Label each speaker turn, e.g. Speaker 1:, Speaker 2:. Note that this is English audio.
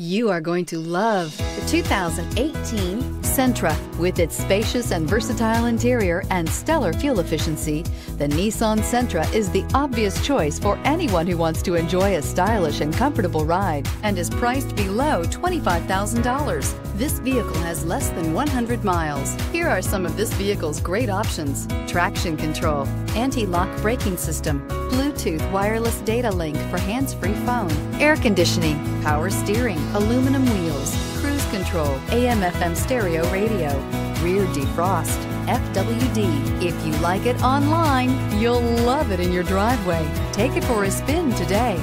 Speaker 1: You are going to love the 2018 Sentra. With its spacious and versatile interior and stellar fuel efficiency, the Nissan Sentra is the obvious choice for anyone who wants to enjoy a stylish and comfortable ride and is priced below $25,000. This vehicle has less than 100 miles. Here are some of this vehicle's great options. Traction control, anti-lock braking system, Bluetooth wireless data link for hands-free phone, air conditioning, power steering, aluminum wheels, control, AM FM stereo radio, rear defrost, FWD. If you like it online, you'll love it in your driveway. Take it for a spin today.